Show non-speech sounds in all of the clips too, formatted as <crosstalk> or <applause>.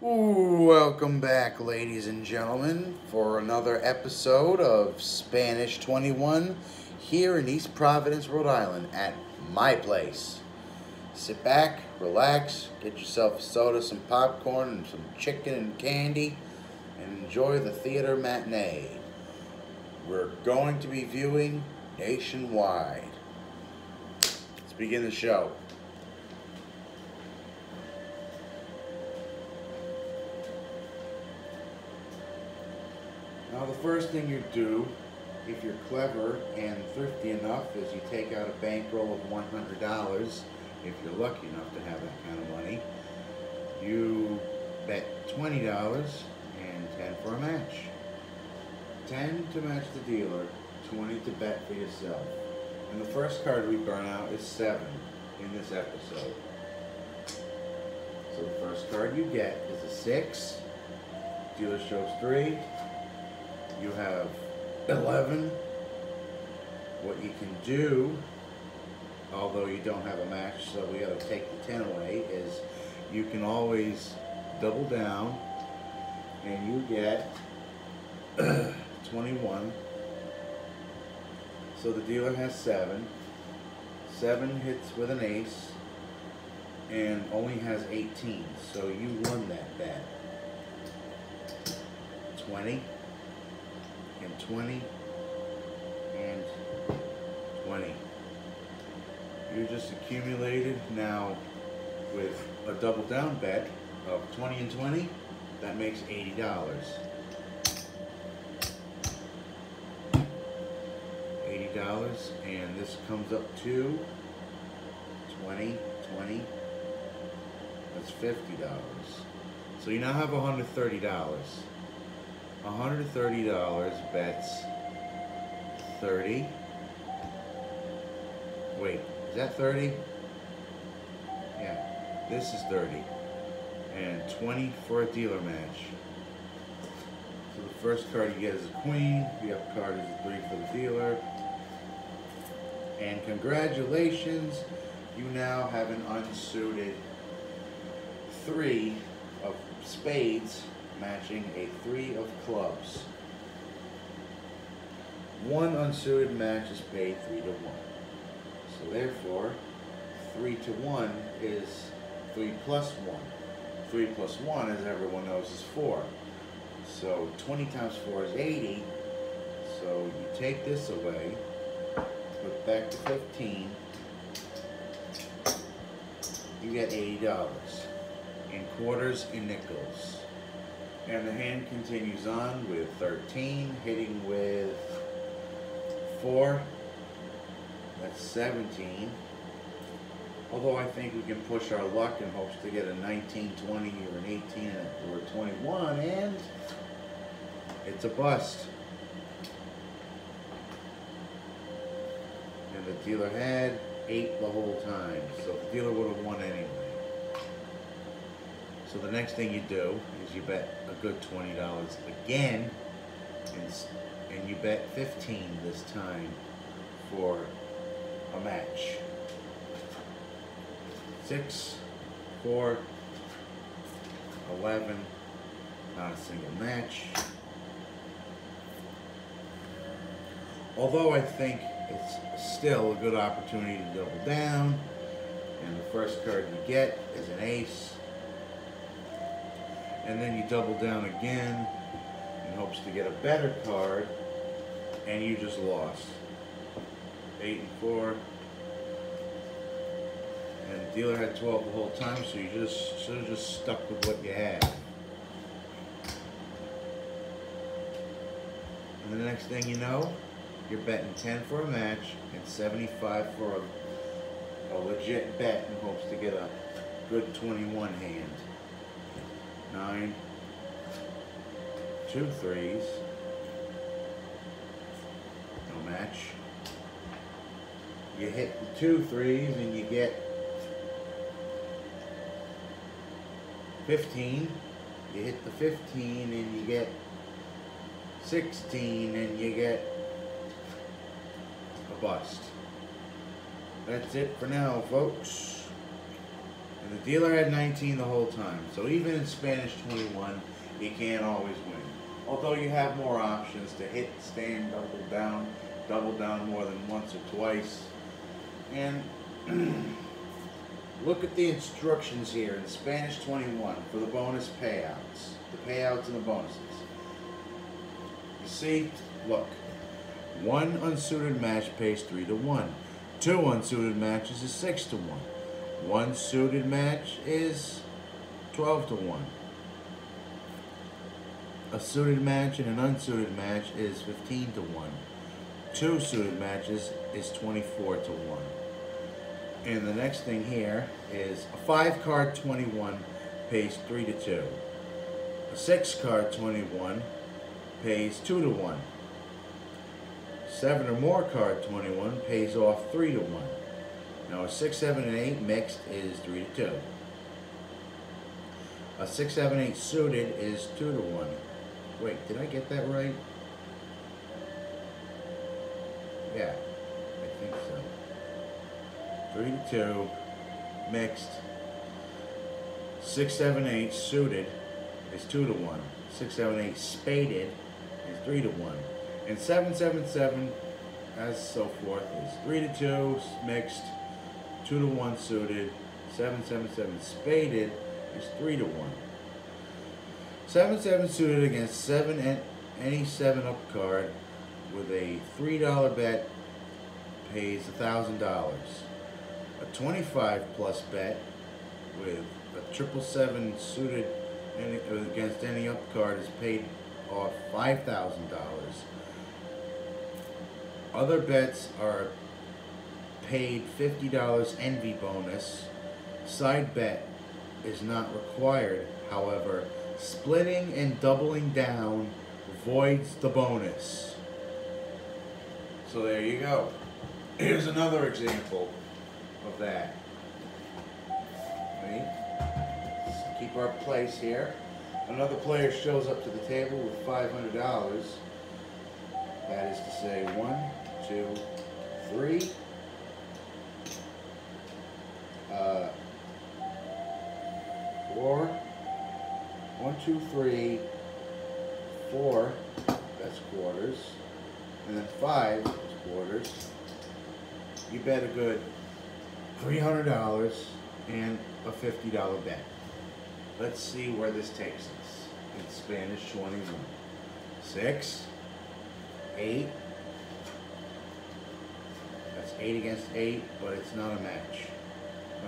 Welcome back, ladies and gentlemen, for another episode of Spanish 21 here in East Providence, Rhode Island, at my place. Sit back, relax, get yourself a soda, some popcorn, and some chicken and candy, and enjoy the theater matinee. We're going to be viewing nationwide. Let's begin the show. Now, the first thing you do, if you're clever and thrifty enough, is you take out a bankroll of $100. If you're lucky enough to have that kind of money, you bet $20 and 10 for a match. 10 to match the dealer, 20 to bet for yourself. And the first card we burn out is 7 in this episode. So the first card you get is a 6. Dealer shows 3 you have 11. What you can do, although you don't have a match, so we got to take the 10 away, is you can always double down and you get <clears throat> 21. So the dealer has 7. 7 hits with an ace and only has 18. So you won that bet. 20 and 20 and 20. You just accumulated now with a double down bet of 20 and 20, that makes $80. $80 and this comes up to 20, 20, that's $50. So you now have $130. $130 bets 30. Wait, is that 30? Yeah, this is 30. And 20 for a dealer match. So the first card you get is a queen, the up card is a three for the dealer. And congratulations, you now have an unsuited three of spades matching a three of clubs. One unsuited match is paid three to one. So therefore, three to one is three plus one. Three plus one, as everyone knows, is four. So 20 times four is 80. So you take this away, put back to 15, you get $80 in quarters and nickels. And the hand continues on with 13, hitting with 4. That's 17. Although I think we can push our luck in hopes to get a 19, 20, or an 18, or a 21, and it's a bust. And the dealer had 8 the whole time, so the dealer would have won anyway. So the next thing you do is you bet a good $20 again, and, and you bet 15 this time for a match. Six, four, 11, not a single match. Although I think it's still a good opportunity to double down, and the first card you get is an ace, and then you double down again in hopes to get a better card, and you just lost. Eight and four. And the dealer had 12 the whole time, so you just should have just stuck with what you had. And the next thing you know, you're betting 10 for a match and 75 for a, a legit bet in hopes to get a good 21 hand nine, two threes, no match. You hit the two threes and you get 15. You hit the 15 and you get 16 and you get a bust. That's it for now, folks. And the dealer had 19 the whole time. So even in Spanish 21, you can't always win. Although you have more options to hit, stand, double down, double down more than once or twice. And <clears throat> look at the instructions here in Spanish 21 for the bonus payouts. The payouts and the bonuses. You see, look. One unsuited match pays 3 to 1. Two unsuited matches is 6 to 1. One suited match is 12 to 1. A suited match and an unsuited match is 15 to 1. Two suited matches is 24 to 1. And the next thing here is a 5 card 21 pays 3 to 2. A 6 card 21 pays 2 to 1. 7 or more card 21 pays off 3 to 1. Now a 6, 7, and 8 mixed is 3 to 2. A 6, 7, 8 suited is 2 to 1. Wait, did I get that right? Yeah, I think so. 3 to 2, mixed. 6, 7, 8 suited is 2 to 1. 6, 7, 8 spaded is 3 to 1. And 7, 7, 7, as so forth, is 3 to 2 mixed, 2 to 1 suited, 7, 7, 7 spaded is 3 to 1. 7 7 suited against 7 and any 7 up card with a $3 bet pays a $1,000. A 25 plus bet with a triple seven suited any, against any up card is paid off $5,000. Other bets are paid $50 envy bonus. Side bet is not required, however, Splitting and doubling down voids the bonus. So there you go. Here's another example of that. Right? Keep our place here. Another player shows up to the table with $500. That is to say, one, two, three. Uh, four, one, two, three, four, that's quarters, and then five is quarters. You bet a good $300 and a $50 bet. Let's see where this takes us. In Spanish 21. Six, eight, that's eight against eight, but it's not a match,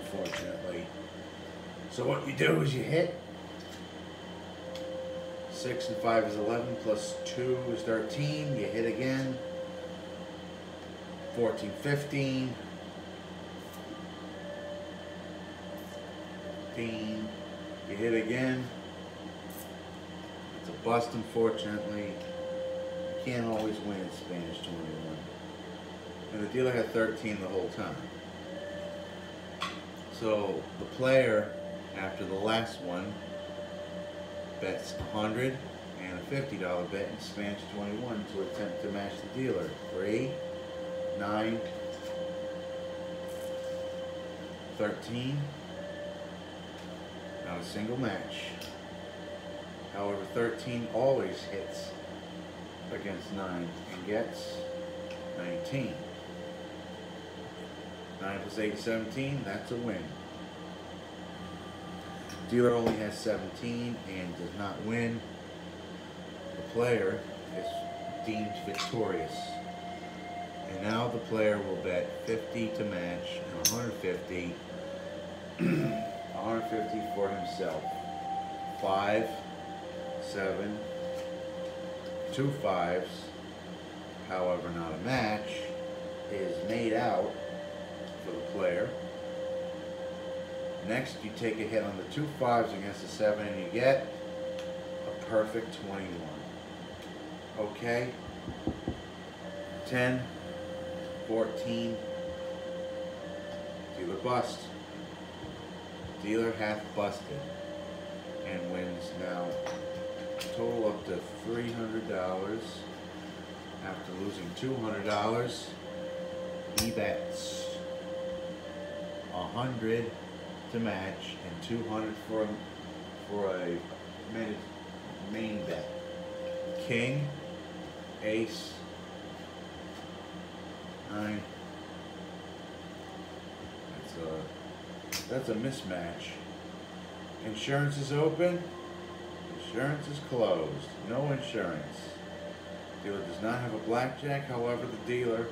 unfortunately. So what you do is you hit 6 and 5 is 11, plus 2 is 13. You hit again. 14, 15. 15. You hit again. It's a bust, unfortunately. You can't always win in Spanish 21. And the dealer had 13 the whole time. So the player, after the last one, bets 100 and a $50 bet in Spanish 21 to attempt to match the dealer. 3, 9, 13, not a single match. However, 13 always hits against 9 and gets 19. 9 plus 8 is 17, that's a win. Dealer only has 17 and does not win. The player is deemed victorious. And now the player will bet 50 to match and 150 150 for himself. Five, seven, two fives, however not a match, is made out for the player. Next, you take a hit on the two fives against the seven, and you get a perfect 21. Okay? 10, 14, dealer bust. Dealer hath busted and wins now total up to $300 after losing $200 he bets 100 to match and 200 for for a main, main bet. King, ace, nine. That's a that's a mismatch. Insurance is open. Insurance is closed. No insurance. Dealer does not have a blackjack. However, the dealer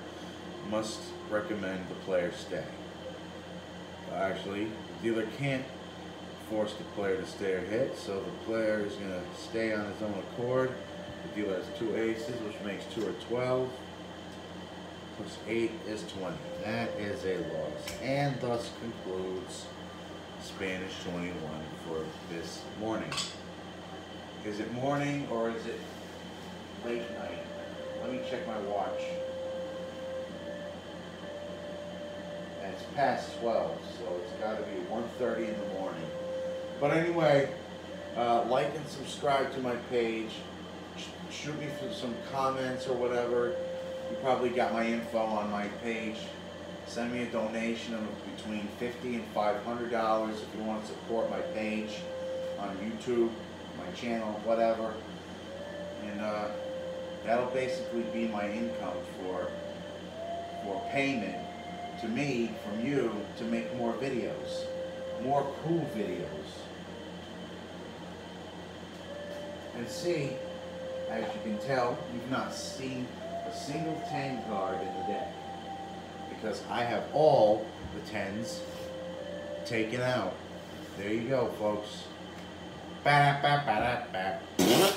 must recommend the player stay. Actually, the dealer can't force the player to stay hit, so the player is going to stay on his own accord. The dealer has two aces, which makes two or 12. Plus eight is 20. That is a loss. And thus concludes Spanish 21 for this morning. Is it morning or is it late night? Let me check my watch. And it's past 12, so it's got to be 1.30 in the morning. But anyway, uh, like and subscribe to my page. Sh- Shoot me for some comments or whatever. You probably got my info on my page. Send me a donation of between fifty and five hundred dollars if you want to support my page on YouTube, my channel, whatever. And uh, that'll basically be my income for for payment to me from you to make more videos, more cool videos. And see, as you can tell, you've not seen a single 10 card in the deck. Because I have all the 10s taken out. There you go, folks. Ba-da-ba-ba-da-ba.